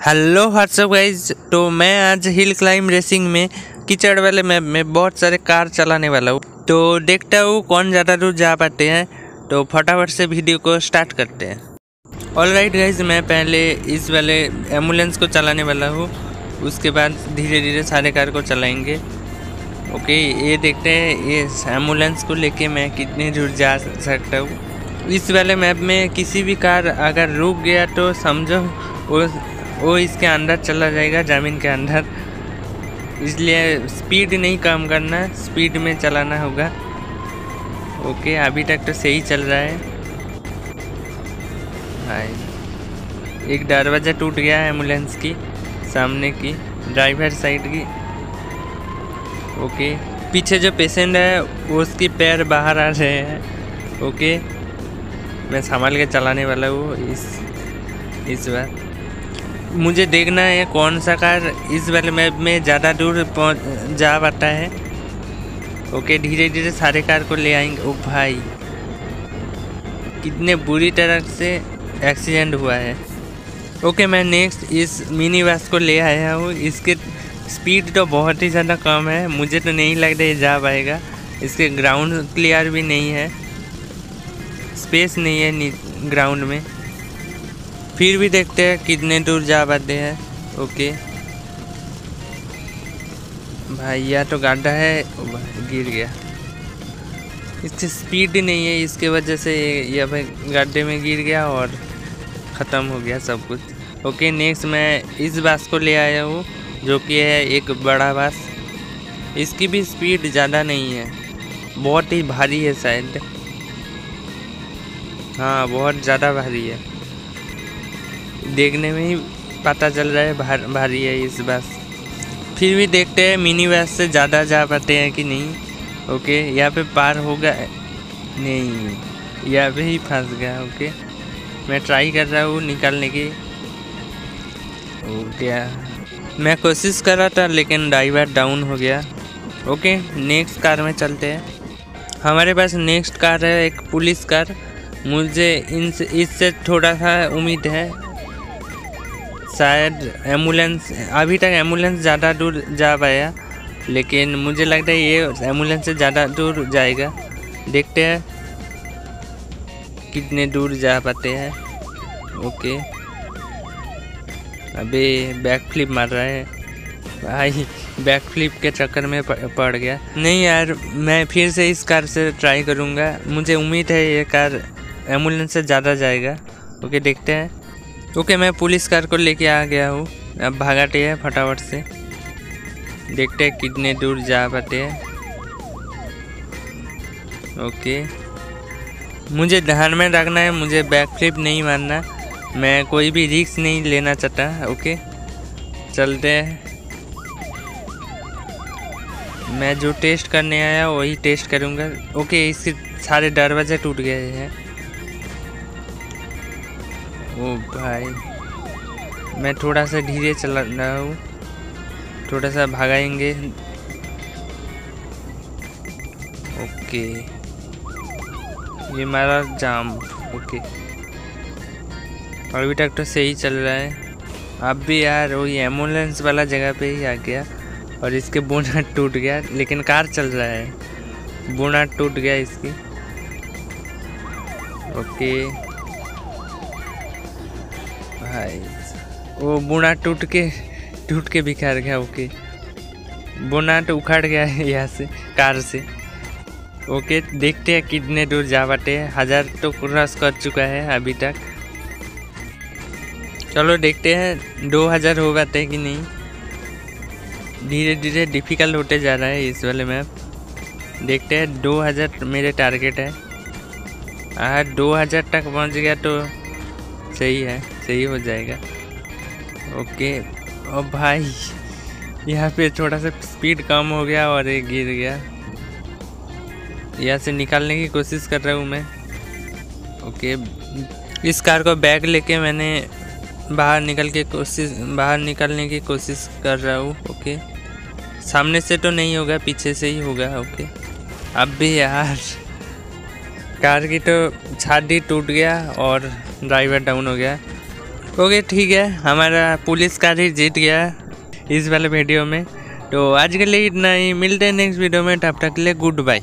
Hello what's up guys तो मैं आज हिल क्लाइम रेसिंग में कीचड़ वाले मैप में बहुत सारे कार चलाने वाला हूँ। तो देखता हूँ कौन ज़्यादा दूर जा पाते हैं। तो फटाफट से वीडियो को स्टार्ट करते हैं। ऑल राइट गाइज़ मैं पहले इस वाले एंबुलेंस को चलाने वाला हूँ। उसके बाद धीरे धीरे सारे कार को चलाएँगे। ओके ये देखते हैं, ये एंबुलेंस को लेके मैं कितनी दूर जा सकता हूँ। इस वाले मैप में किसी भी कार अगर रुक गया तो समझो, वो वो इसके अंदर चला जाएगा, ज़मीन के अंदर। इसलिए स्पीड नहीं कम करना स्पीड में चलाना होगा। ओके अभी तक तो सही चल रहा है। भाई एक दरवाज़ा टूट गया है एंबुलेंस की, सामने की ड्राइवर साइड की। ओके पीछे जो पेशेंट है वो उसके पैर बाहर आ रहे हैं। ओके मैं संभाल के चलाने वाला हूँ इस इस बार। मुझे देखना है कौन सा कार इस वाले मैप में ज़्यादा दूर जा पाता है। ओके धीरे धीरे सारे कार को ले आएँगे। ओ भाई, कितने बुरी तरह से एक्सीडेंट हुआ है। ओके मैं नेक्स्ट इस मिनी बस को ले आया हूँ। इसके स्पीड तो बहुत ही ज़्यादा कम है। मुझे तो नहीं लग रहा ये जा पाएगा। इसके ग्राउंड क्लियर भी नहीं है। स्पेस नहीं है ग्राउंड में। फिर भी देखते हैं कितने दूर जा पाते हैं। ओके। भाई यह तो गाड्डा है गिर गया। इससे स्पीड ही नहीं है, इसके वजह से यह भाई गड्ढे में गिर गया और ख़त्म हो गया सब कुछ। ओके नेक्स्ट मैं इस बास को ले आया हूँ, जो कि है एक बड़ा बास। इसकी भी स्पीड ज़्यादा नहीं है। बहुत ही भारी है शायद। हाँ बहुत ज़्यादा भारी है। देखने में ही पता चल रहा है भार, भारी है इस बस फिर भी देखते हैं मिनी बस से ज़्यादा जा पाते हैं कि नहीं? ओके यहाँ पे पार होगा? नहीं यहाँ पे ही फंस गया ओके। मैं ट्राई कर रहा हूँ निकालने की। क्या मैं कोशिश कर रहा था लेकिन ड्राइवर डाउन हो गया। ओके नेक्स्ट कार में चलते हैं। हमारे पास नेक्स्ट कार है एक पुलिस कार। मुझे इनसे इससे थोड़ा सा उम्मीद है। शायद एंबुलेंस अभी तक एंबुलेंस ज़्यादा दूर जा पाया, लेकिन मुझे लगता है ये एंबुलेंस से ज़्यादा दूर जाएगा। देखते हैं कितने दूर जा पाते हैं। ओके अबे बैक फ्लिप मार रहा है। भाई बैक फ्लिप के चक्कर में पड़ गया। नहीं यार, मैं फिर से इस कार से ट्राई करूँगा। मुझे उम्मीद है ये कार एंबुलेंस से ज़्यादा जाएगा। ओके देखते हैं। ओके, मैं पुलिस कार को लेके आ गया हूँ। अब भागाते हैं फटाफट से। देखते हैं कितने दूर जा पाते हैं। ओके। मुझे ध्यान में रखना है, मुझे बैक फ्लिप नहीं मारना। मैं कोई भी रिक्स नहीं लेना चाहता, ओके। चलते हैं। मैं जो टेस्ट करने आया, वही टेस्ट करूँगा। ओके, इसके सारे दरवाजे टूट गए हैं। ओ भाई। मैं थोड़ा सा धीरे चला रहा हूँ। थोड़ा सा भागाएँगे। ओके। ये हमारा जाम। ओके। और अभी तक तो सही चल रहा है। अब भी यार, वही एंबुलेंस वाला जगह पे ही आ गया। और इसके बोनट टूट गया। लेकिन कार चल रहा है। बोनट टूट गया इसकी। ओके। भाई। वो बुना टूट के टूट के बिखर गया ओके बुना तो उखड़ गया है यहाँ से, कार से। ओके देखते हैं कितने दूर जा बाटे हज़ार तो क्रॉस कर चुका है अभी तक। चलो देखते हैं, दो हज़ार हो पाते हैं कि नहीं। धीरे धीरे डिफ़िकल्ट होते जा रहा है इस वाले मैप देखते हैं, दो हज़ार मेरे टारगेट है। अगर दो हज़ार तक पहुँच गया तो सही है। सही हो जाएगा। ओके और भाई, यहाँ पे थोड़ा सा स्पीड कम हो गया और एक गिर गया। यहाँ से निकालने की कोशिश कर रहा हूँ मैं। ओके, इस कार को बैग लेके मैंने बाहर निकल के कोशिश, बाहर निकलने की कोशिश कर रहा हूँ, ओके। सामने से तो नहीं होगा, पीछे से ही होगा, ओके। अब भी यार, कार की तो छाती टूट गया और ड्राइवर डाउन हो गया। ओके, ठीक है। हमारा पुलिस कार ही जीत गया इस वाले वीडियो में। तो आज के लिए इतना ही। मिलते हैं नेक्स्ट वीडियो में। तब तक के लिए गुड बाय।